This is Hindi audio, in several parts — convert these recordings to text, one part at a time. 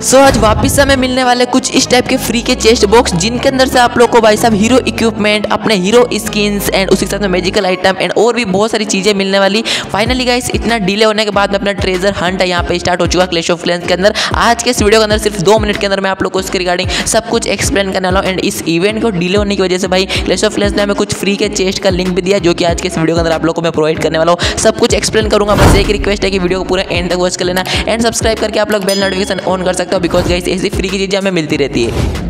सो so, आज वापस हमें मिलने वाले कुछ इस टाइप के फ्री के चेस्ट बॉक्स जिनके अंदर से आप लोग को भाई साहब हीरो इक्विपमेंट अपने हीरो स्किन्स एंड उसके साथ में मैजिकल आइटम एंड और भी बहुत सारी चीज़ें मिलने वाली। फाइनली गाइस इतना डिले होने के बाद में अपना ट्रेजर हंट है यहाँ पे स्टार्ट हो चुका क्लेश ऑफ़ क्लेंस के अंदर। आज के इस वीडियो के अंदर सिर्फ़ दो मिनट के अंदर मैं आप लोग को इसके रिगार्डिंग सब कुछ एक्सप्लेन करने वाला हूँ एंड इस इवेंट को डिले होने की वजह से भाई क्लेश ऑफ़ क्लेंस ने हमें कुछ फ्री के चेस्ट का लिंक भी दिया जो कि आज के इस वीडियो के अंदर आप लोग को मैं प्रोवाइड करने वाला हूँ। सब कुछ एक्सप्लेन करूँगा बस एक रिक्वेस्ट है कि वीडियो को पूरा एंड तक वॉच कर लेना एंड सब्सक्राइब करके आप लोग बेल नोटिफिकेशन ऑन कर सकते हो बिकॉज़ गाइस ऐसी फ्री की चीज़ें हमें मिलती रहती है।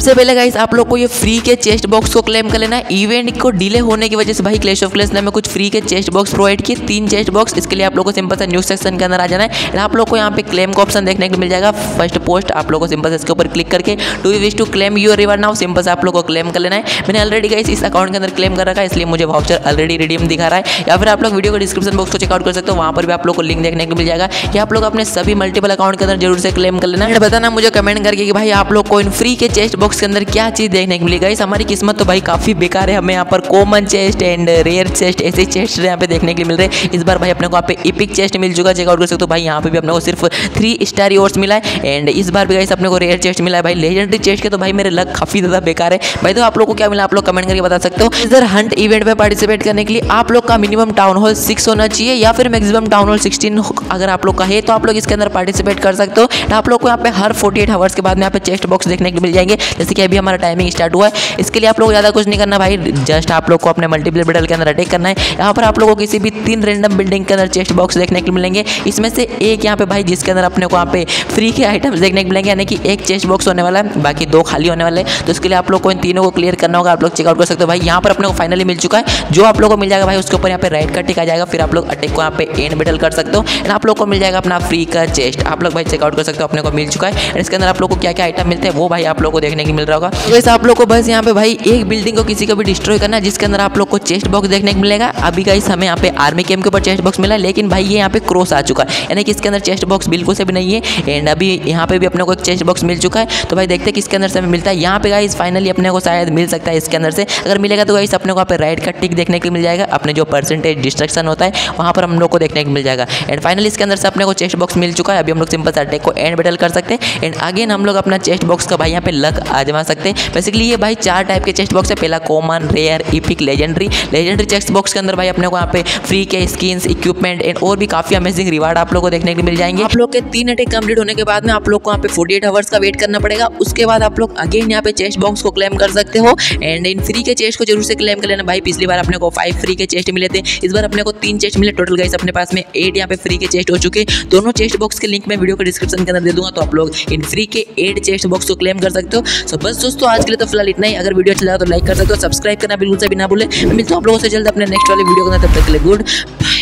सबसे पहले गाइस आप लोग को ये फ्री के चेस्ट बॉक्स को क्लेम कर लेना इवेंट को डिले होने की वजह से भाई क्लेश ऑफ़ क्लेस ने हमें कुछ फ्री के चेस्ट बॉक्स प्रोवाइड किए, तीन चेस्ट बॉक्स इसके लिए आप लोग को सिंपल सा न्यूज़ सेक्शन के अंदर आ जाना है। आप लोग को यहाँ पे क्लेम का ऑप्शन देखने को मिल जाएगा। फ़र्स्ट पोस्ट आप लोग को सिंपल से इसके ऊपर क्लिक करके to wish to claim your reward now simple आप लोग को क्लेम कर लेना है। मैंने ऑलरेडी गाइस इस अकाउंट के अंदर क्लेम कर रखा है, इसलिए मुझे वाउचर ऑलरेडी रिडीम दिखा रहा है। या फिर आप लोग वीडियो को डिस्क्रिप्शन बॉक्स को चेकआउट कर सकते हो, वहाँ पर भी आप लोग को लिंक देखने को मिल जाएगा। या आप लोग अपने सभी मल्टीपल अकाउंट के अंदर ज़रूर से क्लेम कर लेना है। बताना मुझे कमेंट करके कि भाई आप लोग को इन फ्री के चेस्ट बॉक्स के अंदर क्या चीज़ देखने को मिली? इस हमारी किस्मत तो भाई काफ़ी बेकार है। हमें यहाँ पर common chest and rare chest ऐसे चेस्ट यहाँ पे देखने के लिए मिल रहे हैं। इस बार भाई अपने को पे इपिक चेस्ट मिल चुका चेकआउट कर सकते हो भाई, यहाँ पे भी अपने को सिर्फ़ थ्री स्टार योर्स मिला है। एंड इस बार भी गाइस अपने को रेयर चेस्ट मिला है भाई। लेजेंडरी चेस्ट के तो भाई मेरे लग काफ़ी ज़्यादा बेकार है। भाई तो आप लोग को क्या मिला? आप लोग कमेंट करके बता सकते हो। इधर हंट इवेंट में पार्टिसिपेट करने के लिए आप लोग का मिनिमम टाउन हॉल सिक्स होना चाहिए, या फिर मैक्सिमम टाउन हॉल सिक्सटीन अगर आप लोग का है तो आप लोग इसके अंदर पार्टिसिपेट कर सकते हो। आप लोग को यहाँ पे हर फोर्टी एट आवर्स के बाद में यहाँ पे चेस्ट बॉक्स देखने को मिल जाएँगे। जैसे कि अभी हमारा टाइमिंग स्टार्ट हुआ है, इसके लिए आप लोग ज़्यादा कुछ नहीं करना भाई जस्ट आप लोग को अपने मल्टीपल बेटल के अंदर अटैक करना है। यहाँ पर आप लोगों को किसी भी तीन रेंडम बिल्डिंग के अंदर चेस्ट बॉक्स देखने को मिलेंगे। इसमें से एक यहाँ पे भाई जिसके अंदर अपने को यहाँ पे फ्री के आइटम्स देखने को मिलेंगे, यानी कि एक चेस्ट बॉक्स होने वाला है, बाकी दो खाली होने वाले तो इसके लिए आप लोग को इन तीनों को क्लियर करना होगा, आप लोग चेकआउट कर सकते हो। भाई यहाँ पर अपने को फाइनली मिल चुका है। जो आप लोग को मिल जाएगा भाई, उसके ऊपर यहाँ पे राइट का टिक जाएगा, फिर आप लोग अटैक को यहाँ पे एंड बेटल कर सकते हो। एंड आप लोग को मिल जाएगा अपना फ्री का चेस्ट आप लोग भाई चेकआउट कर सकते हो, अपने को मिल चुका है। इसके अंदर आप लोग को क्या क्या आइटम मिलते हैं, वो भाई आप लोग को देखने को मिल रहा होगा। तो वैसे आप लोग को बस यहाँ पे भाई एक बिल्डिंग को किसी को भी डिस्ट्रॉय करना है, जिसके अंदर आप लोग को चेस्ट बॉक्स देखने को मिलेगा। अभी गाइस हमें यहाँ पे आर्मी कैम्प के ऊपर चेस्ट बॉक्स मिला, लेकिन भाई ये यहाँ पे क्रॉस आ चुका है। यानी कि इसके अंदर चेस्ट बॉक्स बिल्कुल से भी नहीं है। एंड अभी यहाँ पे भी अपने को एक चेस्ट बॉक्स मिल चुका है। तो भाई देखते हैं किसके अंदर से हमें मिलता है। यहाँ पे गाइस फाइनली अपने को शायद मिल सकता है इसके अंदर से। अगर मिलेगा तो गाइस अपने को यहाँ पे राइट का टिक देखने को मिल जाएगा। अपने जो परसेंटेज डिस्ट्रक्शन होता है, वहाँ पर हम लोग को देखने को मिल जाएगा। एंड फाइनली इसके अंदर से अपने को चेस्ट बॉक्स मिल चुका है। अभी हम लोग सिंपल सा अटैक को एंड बेटल कर सकते हैं। एंड अगेन हम लोग अपना चेस्ट बॉक्स का भाई यहाँ पे लक आजमा सकते हैं। बेसिकली ये भाई चार टाइप के चेस्ट बॉक्स है। पहला common rare epic legendary legendary chest box के अंदर भाई अपने को यहाँ पे फ्री के स्किन्स इक्विपमेंट एंड और भी काफ़ी अमेजिंग रिवार्ड आप लोग को देखने को मिल जाएँगे। आप लोग के तीन अटैक कंप्लीट होने के बाद में आप लोग को यहाँ पे फोर्टी एट आवर्स का वेट करना पड़ेगा। उसके बाद आप लोग अगेन यहाँ पे चेस्ट बॉक्स को क्लेम कर सकते हो। एंड इन फ्री के चेस्ट को ज़रूर से क्लेम कर लेना। भाई, पिछली बार अपने को फाइव फ्री के चेस्ट मिले थे। इस बार अपने को तीन चेस्ट मिले। टोटल गाइस अपने पास में एट यहाँ पे फ्री के चेस्ट हो चुके। दोनों चेस्ट बॉक्स के लिंक मैं वीडियो के डिस्क्रिप्शन के अंदर दे दूँगा। तो आप लोग इन फ्री के एट चेस्ट बॉक्स को क्लेम कर सकते हो। सो बस दोस्तों, आज के लिए तो फ़िलहाल इतना ही। अगर वीडियो अच्छा लगा तो लाइक कर सकते हो, सब्सक्राइब करना बिल्कुल से भी ना भूले। मिलता हूँ आप लोगों से जल्द अपने नेक्स्ट वाले वीडियो के तब तक के लिए गुड बाय